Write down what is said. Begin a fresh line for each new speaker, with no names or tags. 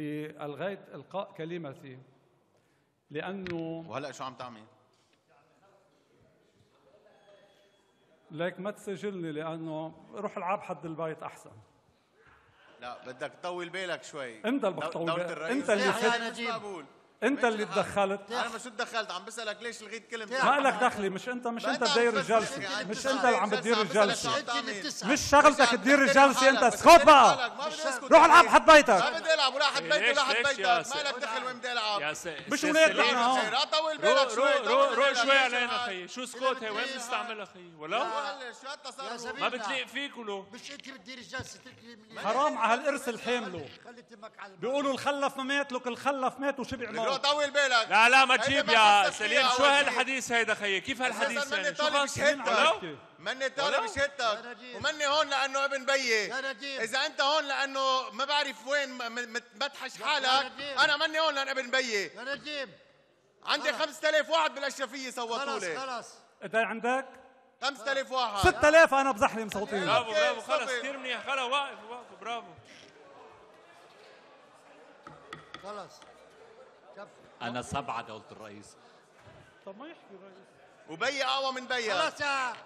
في الغاية إلقاء كلمتي لأنه
وهلأ شو عم تعمل؟
ليك ما تسجلني لأنه روح العب حد البيت أحسن.
لا بدك تطول بالك شوي.
أنت اللي بدك تطول
دولة
بالك.
الرئيس.
أنت اللي
يا نجيب
أنت اللي تدخلت
أنا ما شو تدخلت عم بسألك ليش لغيت كلمتي؟
ما لك دخلي. مش أنت مش أنت تدير الجلسة. مش أنت اللي عم بتدير
انت بتسأل
مش شغلتك تدير الجلسة. أنت
بس
اسكت بقى. روح العب حد
ما
بيتك
بدي العب ولا حد بيتي ولا حد بيتك ما لك دخل وين بدي
ألعب؟
مش
سليم.
نحن هون.
لا طول
روح
بالك شوي
روح روح روح. شوي علينا؟ خيي شو سكوت هي؟ وين بنستعملها خيي
ولا؟ شو هالتصرف
ما بتليق فيك ولو
مش أنت بتدير الجلسة تركي مني
حرام على هالإرث الحامله. بيقولوا الخلف ما مات لك الخلف مات وشبع
روح
موت
طول بالك.
لا لا ما تجيب يا سليم شو هالحديث هيدا خيي كيف هالحديث يعني شو. ولو
مني طالب؟ شهادتك. ومني هون لأنه ابن بيي. إذا أنت هون لأنه ما بعرف وين م- م- متحش حالك. أنا مني هون لأن ابن بيي.
يا نجيب
عندي
خلص.
5000 واحد بالأشرفية صوتوا
خلص
لي.
خلص
أنت عندك؟
5000 واحد.
6000 أنا بزحلي مصوتين.
برافو برافو خلص. كثير منيح. خلص واقف واقف برافو.
خلص كفي
أنا سبعة دولة الرئيس.
طب ما يحكي الرئيس.
وبيي أقوى من بيي
خلص يا خلص